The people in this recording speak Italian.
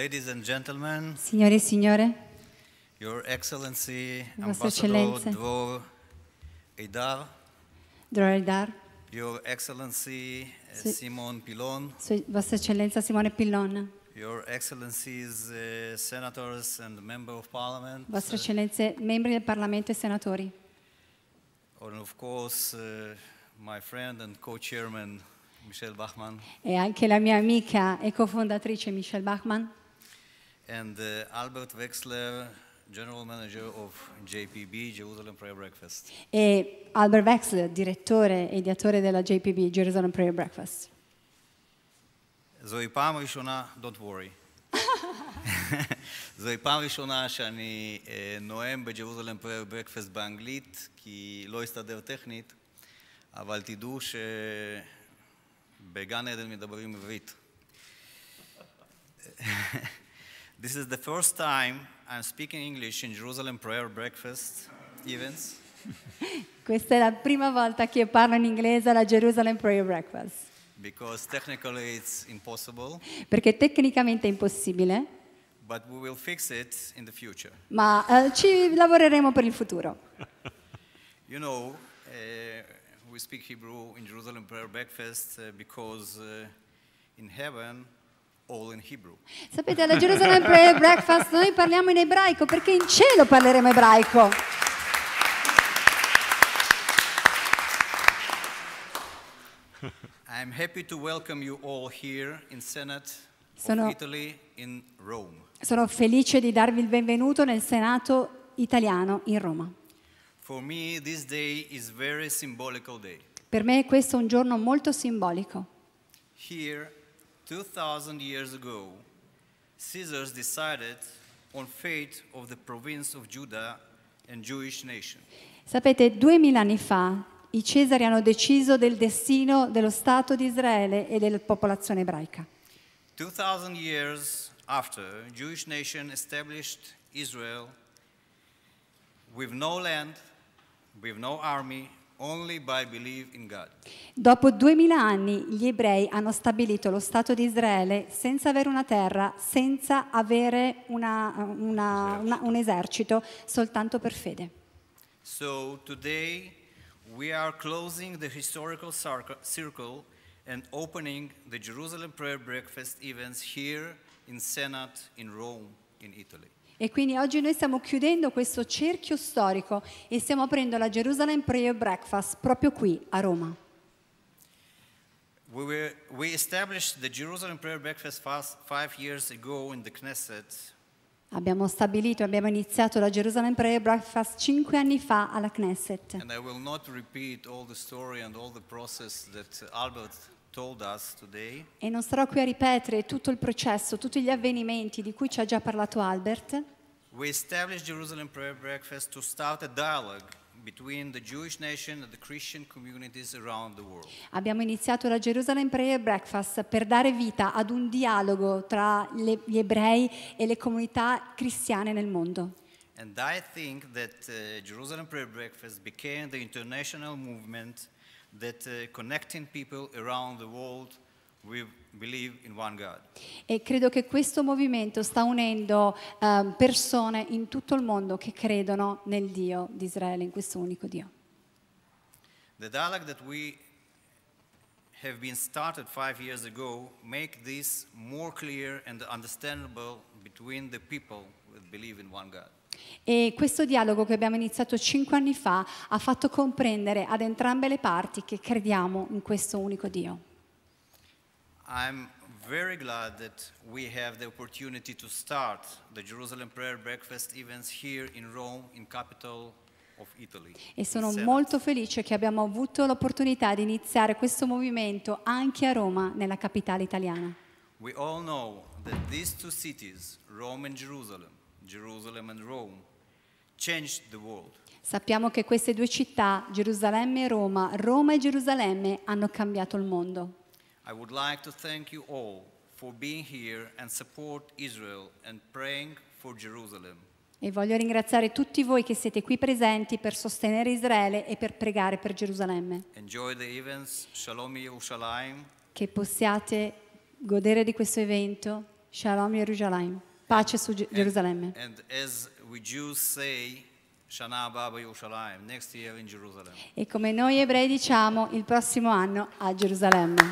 Ladies and gentlemen, Signore e signore, Your Excellency Vostre Ambassador Eccellenze. Dror Eidar, Your Excellency uh, Sì. Simon Pilon, Sua- Vostra Eccellenza Simone Pillon, Your Excellencies uh, Senators and Member of Parliament, Vostre uh, Eccellenze membri del Parlamento e senatori, and of course uh, my friend and co-chairman Michelle Bachmann, e anche la mia amica e cofondatrice Michelle Bachmann and uh, Albert Wexler, General Manager of JPB, Jerusalem Prayer Breakfast. e Albert Wexler, direttore e ideatore della JPB, Jerusalem Prayer Breakfast. זוהי פעם ראשונה, don't worry. זוהי פעם ראשונה שאני אה, נואם בג'רוזלם פרייר ברקפסט באנגלית, כי לא הסתדר טכנית, אבל תדעו שבגן עדן מדברים עברית. This is the first time I'm speaking English in Jerusalem Prayer Breakfast events. Questa è la prima volta che parlo in inglese alla Jerusalem Prayer Breakfast, Because technically it's impossible, perché tecnicamente è impossibile, but we will fix it in the future. ma eh, ci lavoreremo per il futuro. You know, uh, we speak Hebrew in Jerusalem Prayer Breakfast uh, because uh, in heaven. Sapete, alla Jerusalem Prayer Breakfast noi parliamo in ebraico perché in cielo parleremo ebraico. I'm happy to welcome you all here in Senate Sono- of Italy in Rome. Sono felice di darvi il benvenuto nel Senato italiano in Roma. For me, this day is very symbolical day. Per me questo è un giorno molto simbolico. Here, 2000 years ago, Caesars decided on fate of the province of Judah and Jewish nation. Sapete, duemila anni fa i Cesari hanno deciso del destino dello Stato di Israele e della popolazione ebraica. 2000 years after, Jewish nation established Israel with no land, with no army, only by belief in God. Dopo duemila anni gli ebrei hanno stabilito lo Stato di Israele senza avere una terra, senza avere una- una- una- un esercito, soltanto per fede. So today we are closing the historical circle and opening the Jerusalem Prayer Breakfast events here in Senate in Rome, in Italy. E quindi oggi noi stiamo chiudendo questo cerchio storico e stiamo aprendo la Jerusalem Prayer Breakfast proprio qui a Roma. We, were, we established the Jerusalem Prayer Breakfast fast five years ago in the Knesset Abbiamo stabilito, abbiamo iniziato la Jerusalem Prayer Breakfast cinque anni fa alla Knesset. And I will not repeat all the story and all the process that Albert today, E non starò qui a ripetere tutto il processo, tutti gli avvenimenti di cui ci ha già parlato Albert. Abbiamo iniziato la Jerusalem Prayer Breakfast per dare vita ad un dialogo tra le- gli ebrei e le comunità cristiane nel mondo. And I think that uh, Jerusalem Prayer Breakfast became the international movement that uh, connecting people around the world we believe in one God. E credo che questo movimento sta unendo ehm, persone in tutto il mondo che credono nel Dio di Israele, in questo unico Dio. The dialogue that we have been started five years ago make this more clear and understandable between the people who believe in one God. E questo dialogo che abbiamo iniziato cinque anni fa ha fatto comprendere ad entrambe le parti che crediamo in questo unico Dio. I'm very glad that we have the opportunity to start the Jerusalem Prayer Breakfast events here in Rome, in capital Italy. E sono molto felice che abbiamo avuto l'opportunità di iniziare questo movimento anche a Roma, nella capitale italiana. We all know that these two cities, Rome and Jerusalem, Jerusalem and Rome, changed the world. Sappiamo che queste due città, Gerusalemme e Roma, Roma e Gerusalemme, hanno cambiato il mondo. I would like to thank you all for being here and support Israel and praying for Jerusalem. E voglio ringraziare tutti voi che siete qui presenti per sostenere Israele e per pregare per Gerusalemme. Enjoy the events. Shalom Yerushalayim. Che possiate godere di questo evento Shalom Gerusalemme. Pace su Ge- Gerusalemme. And as we Jews say, Shana Abba Yerushalayim, next year in Jerusalem. E come noi ebrei diciamo, il prossimo anno a Gerusalemme.